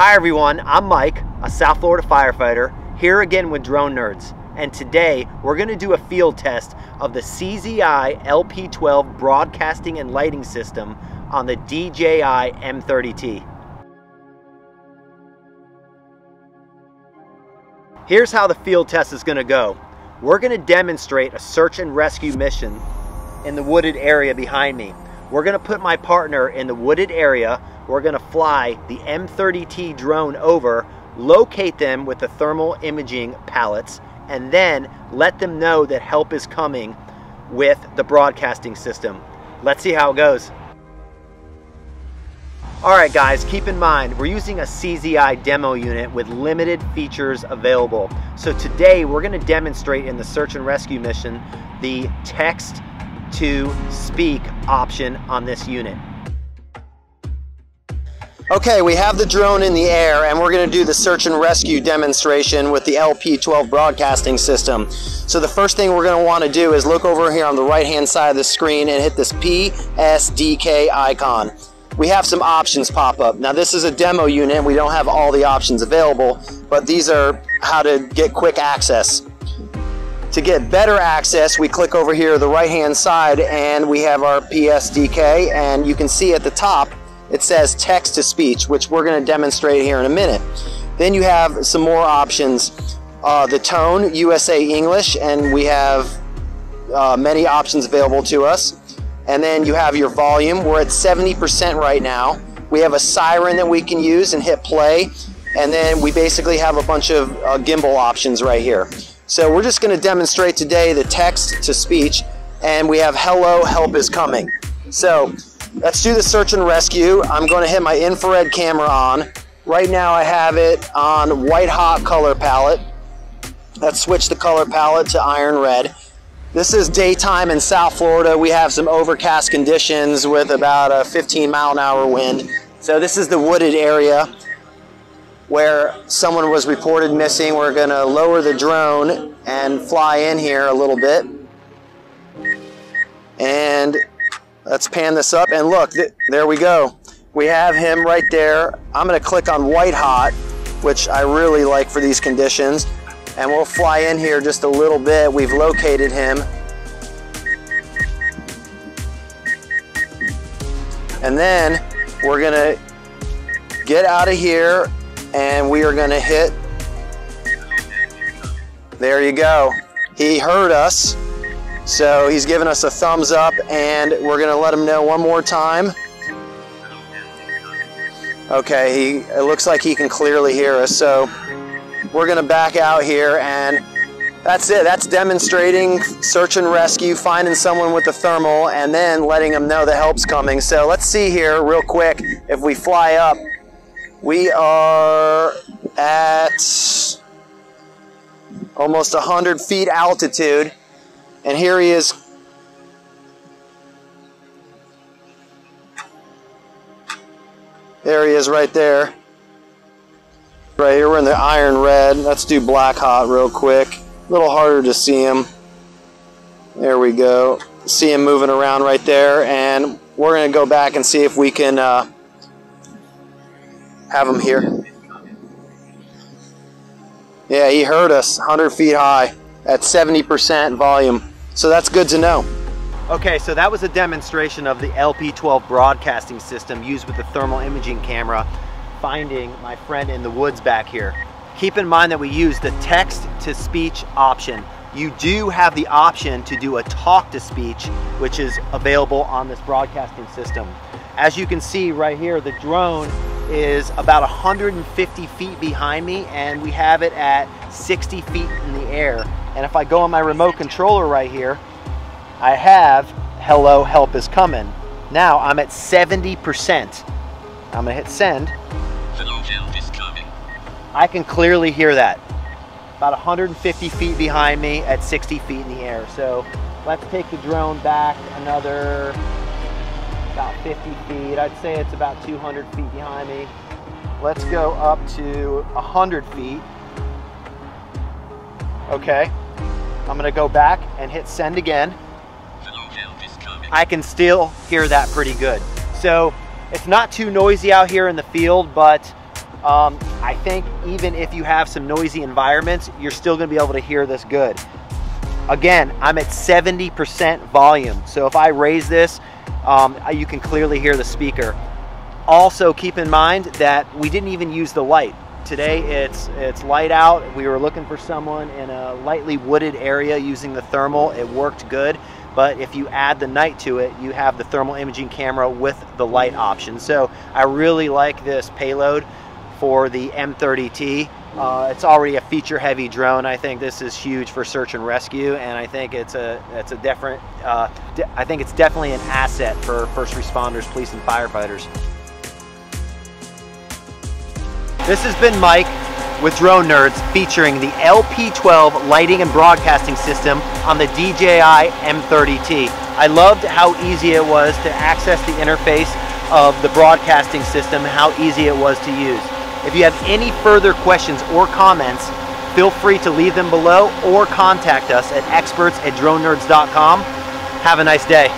Hi everyone, I'm Mike, a South Florida firefighter, here again with Drone Nerds. And today we're going to do a field test of the CZI LP12 broadcasting and lighting system on the DJI M30T. Here's how the field test is going to go. We're going to demonstrate a search and rescue mission in the wooded area behind me. We're going to put my partner in the wooded area we're going to fly the M30T drone over, locate them with the thermal imaging palettes, and then let them know that help is coming with the broadcasting system. Let's see how it goes. Alright guys, keep in mind, we're using a CZI demo unit with limited features available. So today we're going to demonstrate in the search and rescue mission the text to speak option on this unit. Okay, we have the drone in the air and we're going to do the search and rescue demonstration with the LP12 broadcasting system. So the first thing we're going to want to do is look over here on the right hand side of the screen and hit this PSDK icon. We have some options pop up. Now this is a demo unit, we don't have all the options available, but these are how to get quick access. To get better access, we click over here the right hand side and we have our PSDK and you can see at the top it says text to speech, which we're going to demonstrate here in a minute. Then you have some more options. Uh, the tone, USA English, and we have uh, many options available to us. And then you have your volume. We're at 70% right now. We have a siren that we can use and hit play. And then we basically have a bunch of uh, gimbal options right here. So we're just going to demonstrate today the text to speech. And we have hello, help is coming. So Let's do the search and rescue. I'm going to hit my infrared camera on. Right now I have it on white hot color palette. Let's switch the color palette to iron red. This is daytime in South Florida. We have some overcast conditions with about a 15 mile an hour wind. So this is the wooded area where someone was reported missing. We're going to lower the drone and fly in here a little bit. And Let's pan this up and look, th there we go. We have him right there. I'm gonna click on white hot, which I really like for these conditions. And we'll fly in here just a little bit. We've located him. And then we're gonna get out of here and we are gonna hit, there you go. He heard us so he's giving us a thumbs up and we're gonna let him know one more time. Okay, he, it looks like he can clearly hear us. So we're gonna back out here and that's it. That's demonstrating search and rescue, finding someone with the thermal and then letting them know the help's coming. So let's see here real quick if we fly up. We are at almost 100 feet altitude. And here he is. There he is right there. Right here, we're in the iron red. Let's do black hot real quick. A little harder to see him. There we go. See him moving around right there. And we're going to go back and see if we can uh, have him here. Yeah, he heard us 100 feet high at 70% volume. So that's good to know. Okay, so that was a demonstration of the LP12 broadcasting system used with the thermal imaging camera finding my friend in the woods back here. Keep in mind that we use the text to speech option. You do have the option to do a talk to speech, which is available on this broadcasting system. As you can see right here, the drone is about 150 feet behind me and we have it at 60 feet in the air. And if I go on my remote controller right here, I have hello, help is coming. Now I'm at 70%. I'm gonna hit send. Hello, help is coming. I can clearly hear that. About 150 feet behind me at 60 feet in the air. So let's take the drone back another 50 feet. I'd say it's about 200 feet behind me. Let's go up to 100 feet. Okay. I'm gonna go back and hit send again. I can still hear that pretty good. So it's not too noisy out here in the field, but Um, I think even if you have some noisy environments, you're still gonna be able to hear this good. Again, I'm at 70% volume. So if I raise this, um, you can clearly hear the speaker. Also keep in mind that we didn't even use the light. Today it's, it's light out. We were looking for someone in a lightly wooded area using the thermal. It worked good. But if you add the night to it, you have the thermal imaging camera with the light option. So I really like this payload for the M30T. Uh, it's already a feature-heavy drone. I think this is huge for search and rescue, and I think it's a it's a different. Uh, I think it's definitely an asset for first responders, police, and firefighters. This has been Mike with Drone Nerds featuring the LP12 lighting and broadcasting system on the DJI M30T. I loved how easy it was to access the interface of the broadcasting system, how easy it was to use. If you have any further questions or comments, feel free to leave them below or contact us at experts at dronenerds.com. Have a nice day.